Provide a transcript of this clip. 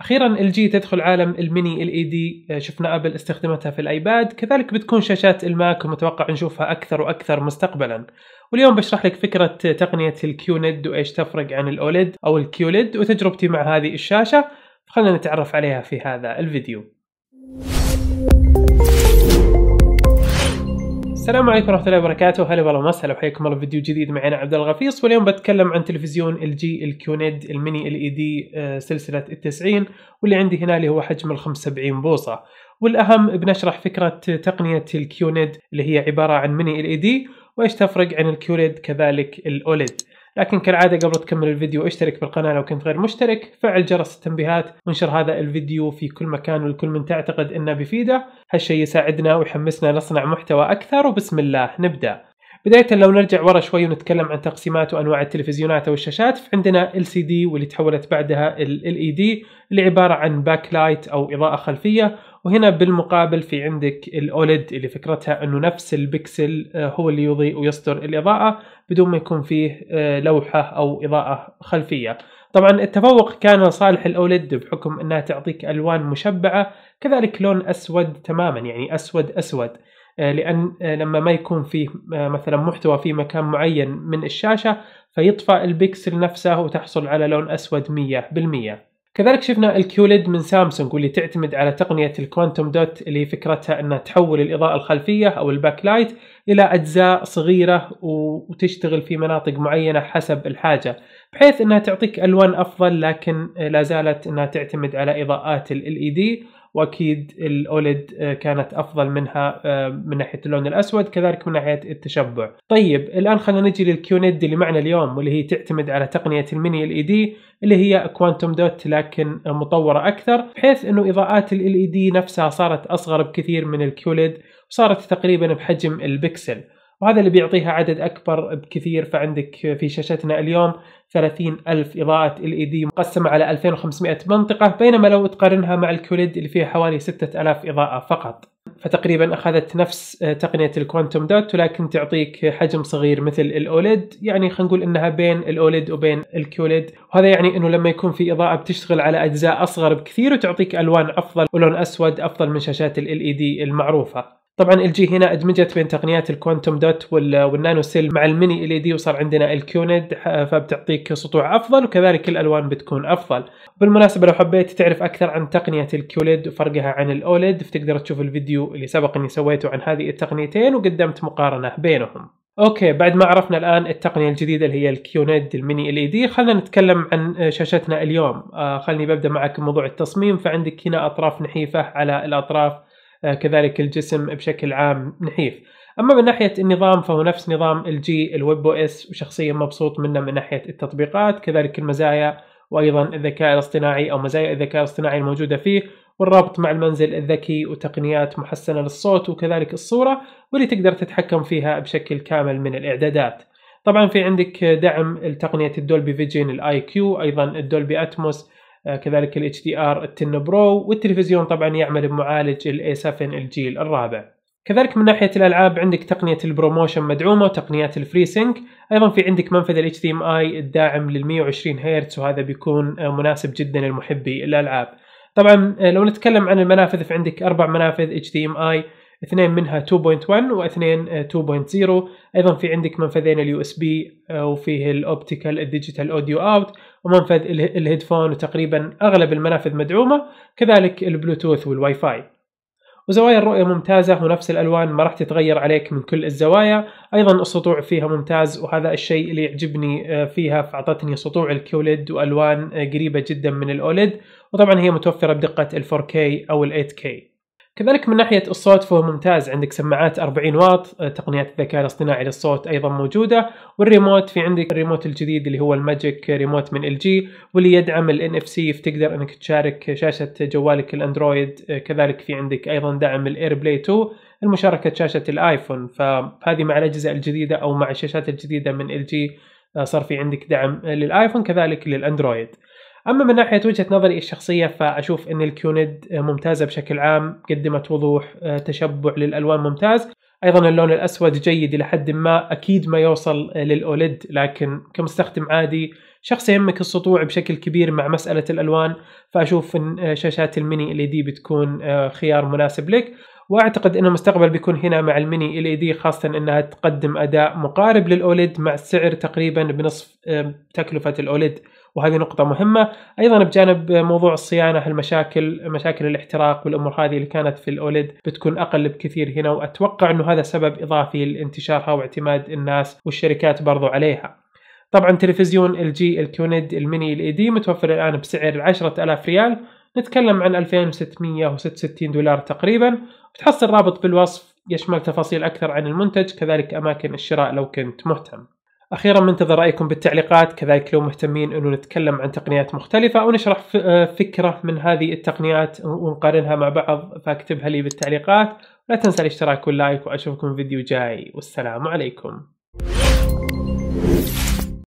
أخيرا ال جي تدخل عالم ال Mini LED شفنا ابل استخدمتها في الآيباد. كذلك بتكون شاشات الماك ومتوقع نشوفها أكثر وأكثر مستقبلا. واليوم بشرح لك فكرة تقنية ال QNED وإيش تفرق عن ال OLED أو ال QLED وتجربتي مع هذه الشاشة. خلينا نتعرف عليها في هذا الفيديو. السلام عليكم ورحمة الله وبركاته، هلا والله وسهلا وحياكم الله في فيديو جديد معنا عبد الله الغفيص. واليوم بتكلم عن تلفزيون ال جي ال QNED ال Mini LED سلسلة التسعين. واللي عندي هنا اللي هو حجم ال 75 بوصة، والأهم بنشرح فكرة تقنية ال QNED اللي هي عبارة عن Mini LED وإيش تفرق عن ال QLED كذلك ال OLED. لكن كالعادة قبل تكمل الفيديو اشترك بالقناة لو كنت غير مشترك فعل جرس التنبيهات وانشر هذا الفيديو في كل مكان ولكل من تعتقد إنه بفيده هالشيء يساعدنا ويحمسنا نصنع محتوى أكثر وبسم الله نبدأ. بداية لو نرجع ورا شوي ونتكلم عن تقسيمات وأنواع التلفزيونات أو الشاشات فعندنا LCD واللي تحولت بعدها ال LED اللي عبارة عن backlight أو إضاءة خلفية وهنا بالمقابل في عندك ال OLED اللي فكرتها أنه نفس البكسل هو اللي يضيء ويصدر الإضاءة بدون ما يكون فيه لوحة أو إضاءة خلفية. طبعا التفوق كان لصالح ال OLED بحكم أنها تعطيك ألوان مشبعة كذلك لون أسود تماما يعني أسود أسود لأن لما ما يكون فيه مثلا محتوى في مكان معين من الشاشة فيطفى البكسل نفسه وتحصل على لون أسود 100% كذلك شفنا ال QLED من سامسونج واللي تعتمد على تقنية ال Quantum Dot اللي فكرتها إنها تحول الإضاءة الخلفية أو ال backlight إلى أجزاء صغيرة وتشتغل في مناطق معينة حسب الحاجة بحيث إنها تعطيك ألوان أفضل لكن لا زالت إنها تعتمد على إضاءات ال LED واكيد ال OLED كانت أفضل منها من ناحية اللون الأسود كذلك من ناحية التشبع. طيب الآن خلينا نجي لل QNED اللي معنا اليوم واللي هي تعتمد على تقنية ال Mini LED اللي هي Quantum Dot لكن مطورة أكثر بحيث إنه إضاءات ال LED نفسها صارت أصغر بكثير من ال QLED وصارت تقريبا بحجم البكسل. وهذا اللي بيعطيها عدد أكبر بكثير. فعندك في شاشتنا اليوم 30 ألف إضاءة LED مقسمة على 2500 منطقة بينما لو تقارنها مع ال QLED اللي فيها حوالي 6000 إضاءة فقط. فتقريبا أخذت نفس تقنية ال Quantum Dot ولكن تعطيك حجم صغير مثل ال OLED يعني خلينا نقول إنها بين ال OLED وبين ال QLED وهذا يعني إنه لما يكون في إضاءة بتشتغل على أجزاء أصغر بكثير وتعطيك ألوان أفضل ولون أسود أفضل من شاشات ال LED المعروفة. طبعا LG هنا ادمجت بين تقنيات ال Quantum Dot وال NanoCell مع ال Mini LED وصار عندنا ال QNED فبتعطيك سطوع أفضل وكذلك الألوان بتكون أفضل. بالمناسبة لو حبيت تعرف أكثر عن تقنية ال QLED وفرقها عن ال OLED فتقدر تشوف الفيديو اللي سبق إني سويته عن هذه التقنيتين وقدمت مقارنة بينهم. أوكي بعد ما عرفنا الآن التقنية الجديدة اللي هي ال QNED ال Mini LED خلينا نتكلم عن شاشتنا اليوم. آه خلني ببدأ معك موضوع التصميم. فعندك هنا أطراف نحيفة على الأطراف. كذلك الجسم بشكل عام نحيف. أما من ناحية النظام فهو نفس نظام LG ال webOS وشخصيا مبسوط منه من ناحية التطبيقات. كذلك المزايا وأيضا الذكاء الاصطناعي أو مزايا الذكاء الاصطناعي الموجودة فيه والربط مع المنزل الذكي وتقنيات محسنة للصوت وكذلك الصورة واللي تقدر تتحكم فيها بشكل كامل من الإعدادات. طبعا في عندك دعم لتقنية ال Dolby Vision ال IQ أيضا ال Dolby Atmos كذلك ال HDR 10 Pro والتلفزيون طبعا يعمل بمعالج ال A7 الجيل الرابع. كذلك من ناحية الألعاب عندك تقنية ال Pro Motion مدعومة وتقنيات ال FreeSync أيضا في عندك منفذ ال HDMI الداعم لل 120 هرتز وهذا بيكون مناسب جدا لمحبي الألعاب. طبعا لو نتكلم عن المنافذ فعندك أربع منافذ HDMI اثنين منها 2.1 واثنين 2.0 أيضا في عندك منفذين ال USB وفيه ال optical ال digital audio out ومنفذ ال headphone وتقريبا أغلب المنافذ مدعومة كذلك البلوتوث والواي فاي وزوايا الرؤية ممتازة ونفس الألوان ما راح تتغير عليك من كل الزوايا. أيضا السطوع فيها ممتاز وهذا الشيء اللي يعجبني فيها فأعطتني سطوع ال QLED وألوان قريبة جدا من ال OLED. وطبعا هي متوفرة بدقة ال 4K أو ال 8K كذلك من ناحية الصوت فهو ممتاز. عندك سماعات 40 واط تقنيات الذكاء الاصطناعي للصوت أيضا موجودة. والريموت في عندك الريموت الجديد اللي هو ال Magic Remote من LG واللي يدعم ال NFC فتقدر إنك تشارك شاشة جوالك الأندرويد كذلك في عندك أيضا دعم ال AirPlay 2 لمشاركة شاشة الآيفون. فهذه مع الأجهزة الجديدة أو مع الشاشات الجديدة من LG صار في عندك دعم للآيفون كذلك للأندرويد. أما من ناحية وجهة نظري الشخصية فأشوف إن ال QNED ممتازة بشكل عام قدمت وضوح تشبع للألوان ممتاز. أيضا اللون الأسود جيد إلى حد ما أكيد ما يوصل لل OLED لكن كمستخدم عادي شخص يهمك السطوع بشكل كبير مع مسألة الألوان. فأشوف إن شاشات ال Mini LED بتكون خيار مناسب لك. وأعتقد ان المستقبل بيكون هنا مع ال Mini LED خاصة إنها تقدم أداء مقارب لل OLED مع السعر تقريبا بنصف تكلفة ال OLED. وهذه نقطة مهمة. أيضا بجانب موضوع الصيانة المشاكل مشاكل الاحتراق والأمور هذه اللي كانت في ال OLED بتكون أقل بكثير هنا وأتوقع أنه هذا سبب إضافي لانتشارها واعتماد الناس والشركات برضو عليها. طبعا تلفزيون LG ال QNED ال Mini LED متوفر الآن بسعر 10000 ريال. نتكلم عن 2666 دولار تقريبا بتحصل رابط بالوصف يشمل تفاصيل أكثر عن المنتج كذلك أماكن الشراء لو كنت مهتم. أخيرا منتظر رأيكم بالتعليقات كذلك لو مهتمين أنه نتكلم عن تقنيات مختلفة أو نشرح فكرة من هذه التقنيات ونقارنها مع بعض فاكتبها لي بالتعليقات. لا تنسى الاشتراك واللايك وأشوفكم فيديو جاي. والسلام عليكم.